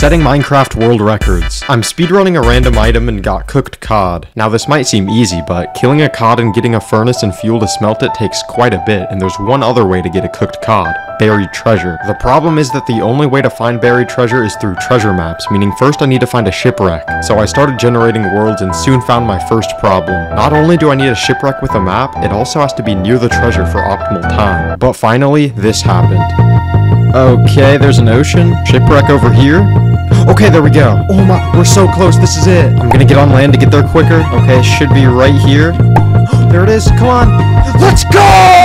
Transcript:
Setting Minecraft world records. I'm speedrunning a random item and got cooked cod. Now this might seem easy, but killing a cod and getting a furnace and fuel to smelt it takes quite a bit, and there's one other way to get a cooked cod. Buried treasure. The problem is that the only way to find buried treasure is through treasure maps, meaning first I need to find a shipwreck. So I started generating worlds and soon found my first problem. Not only do I need a shipwreck with a map, it also has to be near the treasure for optimal time. But finally, this happened. Okay, there's an ocean. Shipwreck over here. Okay, there we go. Oh my, we're so close. This is it. I'm gonna get on land to get there quicker. Okay, should be right here. there it is. Come on. Let's go!